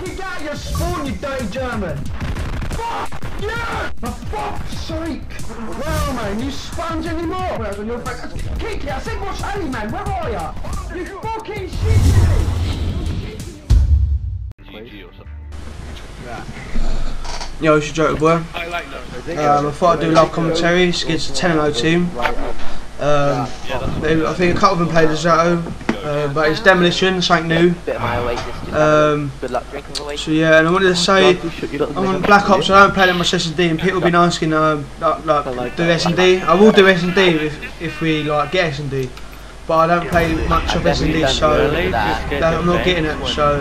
fucking get your spawn, you dirty German! Fuck you! For fuck's sake! Well, man, you sponge anymore? Where's on your face? Kiki, I said watch Ali, man, where are ya? You fucking shit! GG or something. Yo, it's your JoKa Boii. I like those. Um, I thought I'd do live commentary. It's a 10 0 team. Um, they, I think a couple of them played Zato, uh, but it's Demolition, something new. Bit of my Oasis. Just Um, so yeah, and I wanted to say, I'm on Black Ops, So I don't play that much S&D, and people have been asking, um, like, like, do S&D. I will do S&D if, if we like get S&D, but I don't play much of S&D, so that I'm not getting it. So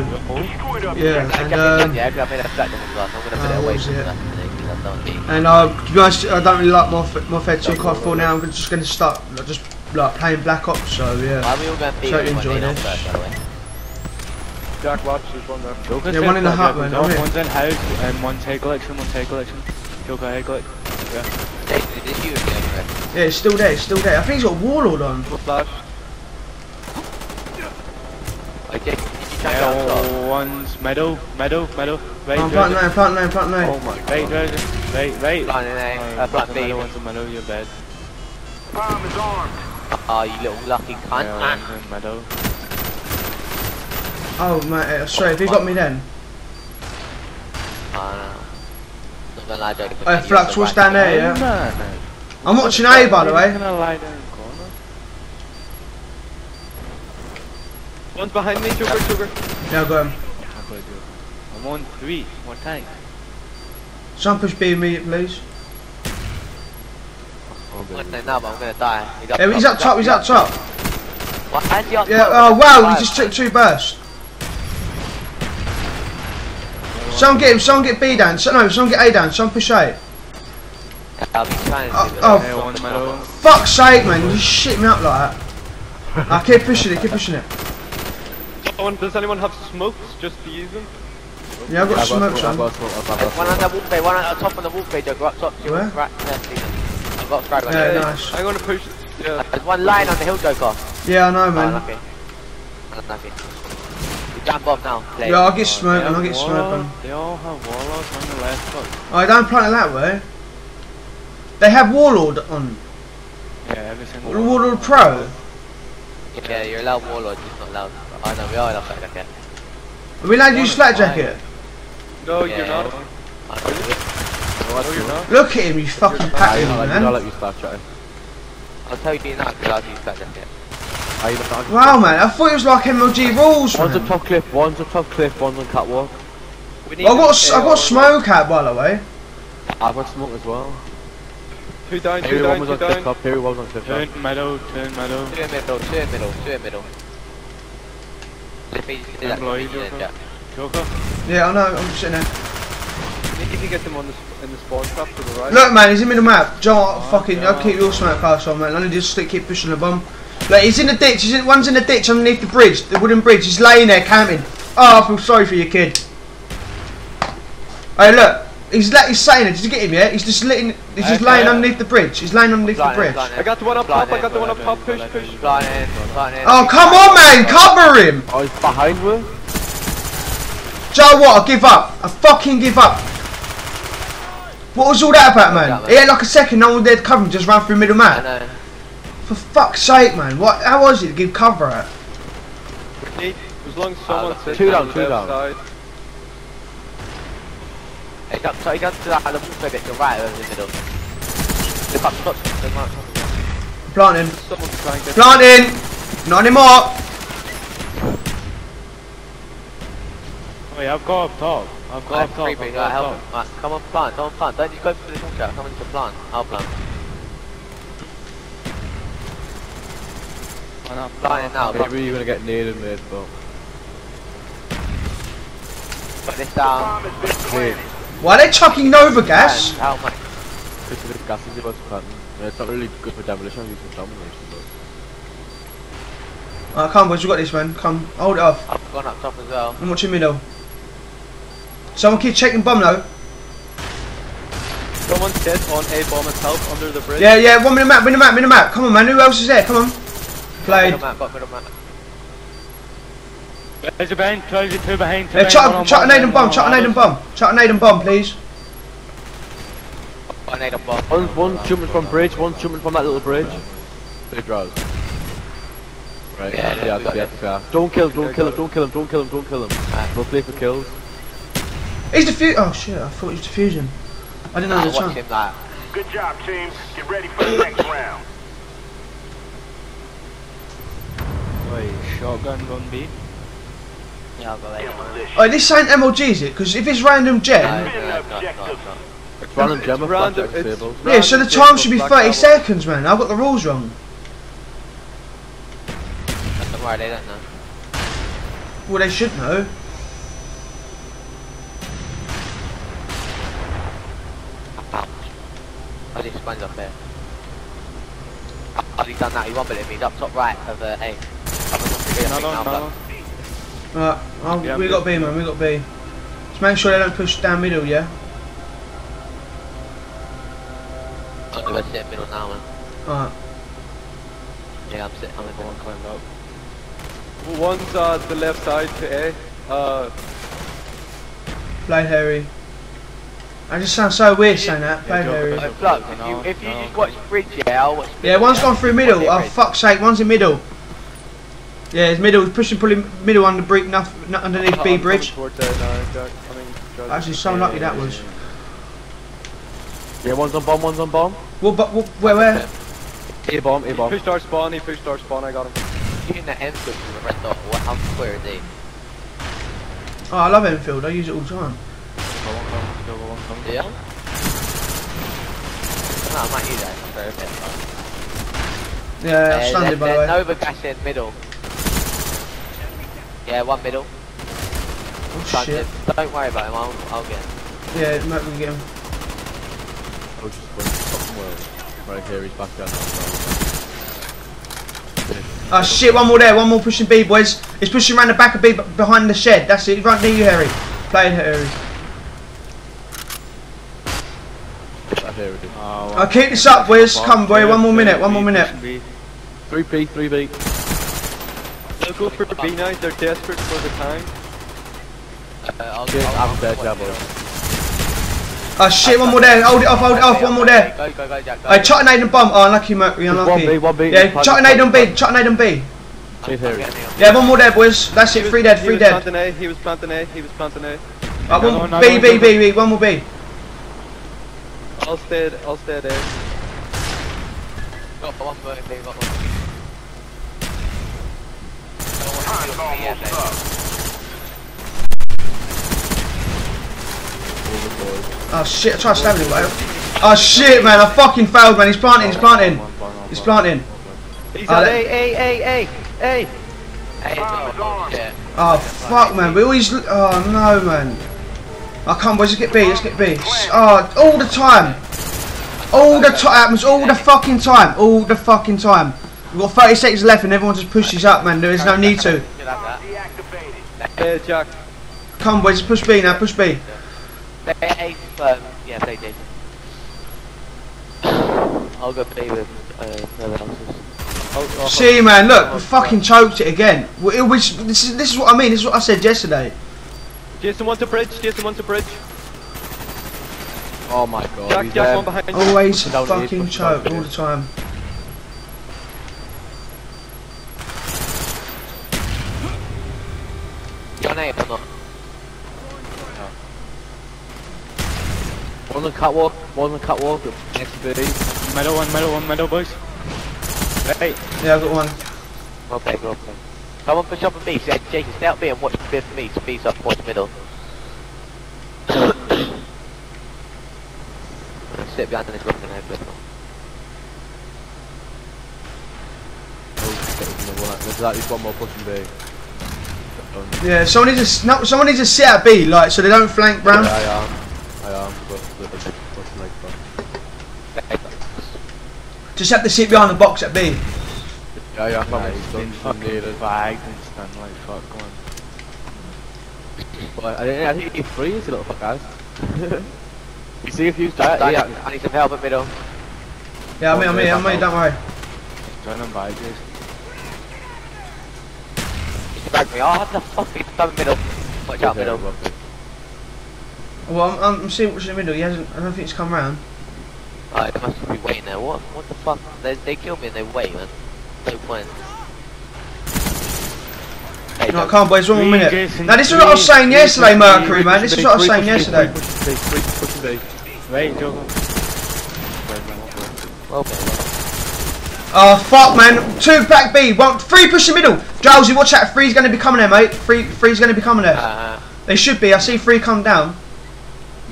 yeah, and um, yeah, I made a flat one glass. I'm gonna put uh, what was it? that because I don't. And uh, to be honest, I don't really like Morph Morphed 2 COD 4 now. I'm just going to start like, just like playing Black Ops. So yeah. Why are we all going to be Totally here enjoy Jack watch, there's one there. Joker Yeah, one in the hut, man, I'm. One's in house and one take collection, one take collection. Joker head collection. Hey, is this you again, Yeah, it's still there. It's still there. I think he's got Warlord on. Flash. Wait, Jake, did you Yeah, go oh, one's meadow, meadow, meadow. Right, I'm right, planting nine, planting nine, planting nine. Oh my right, god. right, right, right. Plan in A, Oh, uh, plan one's a B. meadow, one's a meadow, you're bad. Oh, you little lucky cunt. Yeah, one's in meadow. Oh man, uh, sorry. If he got me then. No. Not gonna lie, Jake. Uh, Flux, what's down there? Yeah. Man, I'm watching A by the way. gonna lie down in the corner. One's behind me, Joker, Joker. Yeah, I got him. I'm gonna do it. I'm on three, more time. Some push B immediately, please. I'm gonna say no, but I'm gonna die. He's up Yeah, he's up top. He's up top. What? How's he up Yeah. top? Oh wow, he just took two bursts. Someone get him. Someone get B down. So, no, someone get A down. Someone push A. I'll be trying to Oh, do it. oh, Hey, one meadow. Fuck's sake, man! You shit me up like that. I keep pushing it. Keep pushing it. Someone, does anyone have smokes just to use them? Yeah, I've got smokes on. There's one on the wolf bay, one on the top of the wolf bay, Joker, up top. to Where? Right. I've got scribe on Yeah, nice. I'm gonna push. Yeah. There's one line on the hill, Joker. Yeah, I know, Oh, man. unlucky. Unlucky. You jump off now. Play. Yeah, I'll get They smoke and I'll get smoke. Um. They all have warlords on the left foot. Oh, don't plant it that way. They have Warlord on. Yeah, every single Warlord, one. Warlord Pro. Yeah, you're allowed warlord, just not allowed. Oh know we are allowed Flak Jacket. Are we allowed to use Flak Jacket? No, Yeah. you're not. No, you're not. Look at him, you fucking pattern, man. I'll tell you now because I'll use Flak Jacket. Wow, man, I thought it was like MLG rules, One's a top cliff, one's a top cliff, one's on catwalk. I've got, an s- I've got smoke out, by the way. I've got smoke as well. Two down, two Perry down, one was two on cliff down. top, Perry was on cliff top. Turn meadow, turn meadow. Two in middle, two in middle, two in middle. If he did that, Employee he'd be in, Joker. yeah. Joker. Yeah, I know, I'm sitting there. We need to get them on the sp- in the spawn trap to the right. Look, man, he's in the middle map. John, oh, fucking, I'll keep your smoke pass on, man. I need to just keep pushing the bomb. Look, he's in the ditch. He's in, one's in the ditch underneath the bridge, the wooden bridge. He's laying there camping. Oh, I feel sorry for your kid. Hey, look, he's la- he's saying it. Did you get him? Yeah, he's just letting. He's just Okay. laying underneath the bridge. He's laying underneath the Blind in, bridge. in. I got the one up top, I got the one up blind top, in, push, blind push. in. Blind in, blind in. Oh, come on, man, cover him. Oh, he's behind me. Joe, what? I give up. I fucking give up. What was all that about, man? He had like a second, no one there to cover him, just ran through middle I map. know. For fuck's sake, man. What? How was it to give cover at? Need- As long as someone ah, sits two down, two down. side. He got, so he got to that other wolf bay bit to the right over the middle. Look up, look, look up. Planting. Someone's trying to Planting. Not anymore. Yeah, I've got up top. I've got up top. I've right, got help up top. Right, come on, plant, don't plant. Don't just go for the shot shot. Come into plant. I'll plant. One up. Planting now. Maybe you're gonna get needed, mate, but. this down. Wait, Why are they chucking Nova gas? And how much? because the gas is about to cut. It's not really good for demolition, it's for domination, but. Alright, come boys, you got this, man. Come, hold it off. I've gone up top as well. I'm watching middle. Someone keep checking bomb though. Someone's dead on A bomb itself under the bridge. Yeah, yeah. One minute map, minute map, minute map. Come on, man. Who else is there? Come on. Played. Middle map, got middle. There's a behind, close it two behind. two Yeah, behind, chuck, chuck a one, nade and bomb, on chuck a nade and bomb, chuck a nade and bomb, please. I need a bomb. One, one jumping from bridge, one jumping from that little bridge. Big draws. Right, Yeah, yeah, yeah, yeah, yeah, yeah. Don't kill him, don't kill him, don't kill him, don't kill him, don't kill him. We'll play for kills. He's defusing. Oh shit! I thought he was defusing. I didn't know there was a chance. him like. Good job, team. Get ready for the next round. Wait, shotgun gun B. Yeah, I'll go later. Oh, this ain't MLG, is it? Because if it's random No, gen, no, no, no, no, no. It's random gemma, random, flashback it's tables. yeah. So the time should be 30 double. seconds, man. I've got the rules wrong. Don't worry, they don't know. Well, they should know. I just sponge up there. Has he done that? He won, but he's up top right of uh, A. No, no, no, but- Right, oh, Yeah, we got B, man. We got B. Just make sure they don't push down middle, yeah. I'm gonna sit middle now, man. Alright. Yeah, I'm sitting. I'm in middle. Climbed up. One's uh, the left side to A. Uh, Play Harry. I just sound so weird saying that. Play Joe, Harry. Joe. If you, if you No, just watch Bridge, yeah, I'll watch Yeah, one's gone through middle. Yeah, Oh Bridge. fuck's sake, one's in middle. Yeah, it's middle. Pushing pulling middle under brick, enough, not underneath I'm B coming bridge. Towards A now, I mean, Actually, so lucky that was. Yeah, one's on bomb, one's on bomb. What? But what, where? Where? A bomb, A He bomb. pushed our spawn, he pushed our spawn, I got him. Using the M switch with the red dot, what, how square is he? Oh, I love Enfield. I use it all the time. Go on, come, go on, come. Yeah? No, I might use that. I'm very bit. Yeah, Uh, standard by the way. Nova gas in middle. Yeah, one middle. Oh Standard. shit. Don't worry about him, I'll, I'll get him. Yeah, mate, we get him. I was just going fucking well. Right here, he's back down now. Oh shit, one more there, one more pushing B, boys. He's pushing around the back of B b- behind the shed. That's it, right near you, Harry. Play it, Harry. Right here. Oh, I'll keep this up, boys. Come, boy, one more minute, one more minute. 3P, 3B. They'll go for B now, they're desperate for the time. Uh, I'll, Cheers, I'll, I'm dead, I'll, Jabbo. Oh shit, one more there. Hold it off, hold it off, one more there. Go, go, go, Jack. Go. Hey, chuck a nade and bomb. Oh, unlucky, Mercury, unlucky. 1B, 1B. Yeah, chuck a nade on B, chuck a nade on B. Cheers, Yeah, one more there, boys. That's He it, was- three dead, he three was dead. planting A, he was planting A, he was planting A. Right, one, no, B, no, B, no. B, B, one more B. I'll stay, I'll stay at A. Got one B, got one. Time's almost up. Oh shit, I tried stabbing him, but Oh shit, man, I fucking failed, man. He's planting, he's planting. He's planting. He's Oh, at that- A, A, A, A, A. Hey, oh, Oh fuck, man. We always. Oh no, man. Oh, I can't, boys. Let's get B. Let's get B. Oh, all the time. All the time. Happens all the fucking time. All the fucking time. We've got 30 seconds left and everyone just pushes up, man. There is no need to. You'll have that. Deactivated. A, Jack. Come on, boys. Push B now. Push B. Play A, um, yeah, play D. I'll go B with, uh, whoever else is. I'll, I'll, See, man. Look, we fucking choked it again. We, it was, this, is, this is what I mean. This is what I said yesterday. Jason wants a bridge, Jason wants a bridge. Oh my god. Jack, Jack, one behind. Always Push it down to eight, fucking push it down choked all the time. Your name or not? One on catwalk, one on catwalk, next to B. Middle one, middle one, middle boys. Hey, Yeah, I got one. well played, well played. Someone push up on B, so Jason, stay out B and watch B for me, so B's up, watch middle. Sit behind this rock and head with There's at least one more pushing B. Yeah, someone needs to no, someone needs to sit at B, like so they don't flank Yeah. I am. I am, but the the pushing like that. Just have to sit behind the box at B. Yeah, yeah, Nah, I'm he's been fucking fucking needed. bagged and stunned like fuck one. But I, I think he's free, you little fuck guys. you see if you start, I, yeah. I need some help at middle. Yeah, I'm me, I'm me, I'm me, don't worry. Join them by Jason. Drag me. Oh, the fuck? He's done middle. Watch out, middle. Well, I'm, I'm seeing what's in the middle. He hasn't. I don't think it's come round. Oh, they must be waiting there. What? What the fuck? They they kill me and they wait, man. No point. Hey, No, I don't- can't, boys. One more minute. Jason, Now, this is what I was saying yesterday, Mercury, man. This is what I was saying yesterday. green, Right, Joker. Well. Oh fuck, man! Two back B, one three push the middel. Drowsy, watch out. Three's going to be coming there, mate. Three, three's going to be coming there. Uh, They should be. I see three come down.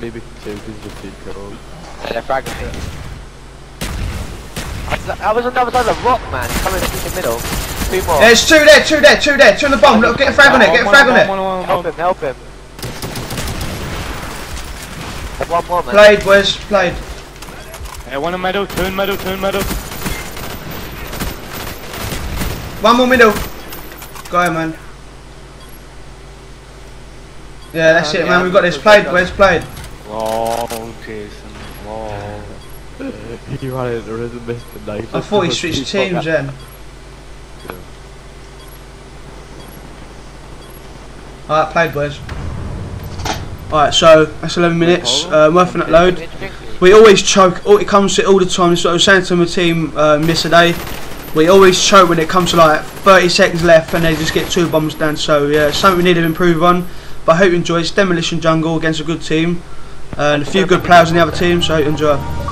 Maybe two because of the girl. yeah, they're fragging me. I was on the other side of the rock, man. Coming in the middle. Two more. There's two there, two there, two there, two on the bomb. Look, get a frag on it, get a frag on it. Help him, help him. One more, man. Played, boys, played. Uh, one in middle, two in middle, two in middle. One more middle. Go ahead, man. Yeah, that's it, man. We've got this. Played, boys, played. Oh, Jason. Oh. He ran into the rhythm, missed the knife. I thought he switched teams then. Alright, played, boys. Alright, so that's 11 minutes. Uh, working that load. We always choke. All it comes to it all the time. This is what I was saying to my team um, yesterday. We always choke when it comes to like 30 seconds left and they just get two bombs down. So yeah, something we need to improve on. But I hope you enjoy. It's Demolition Jungle against a good team uh, and a few good players in the other team. So enjoy.